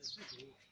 这视频，这电影。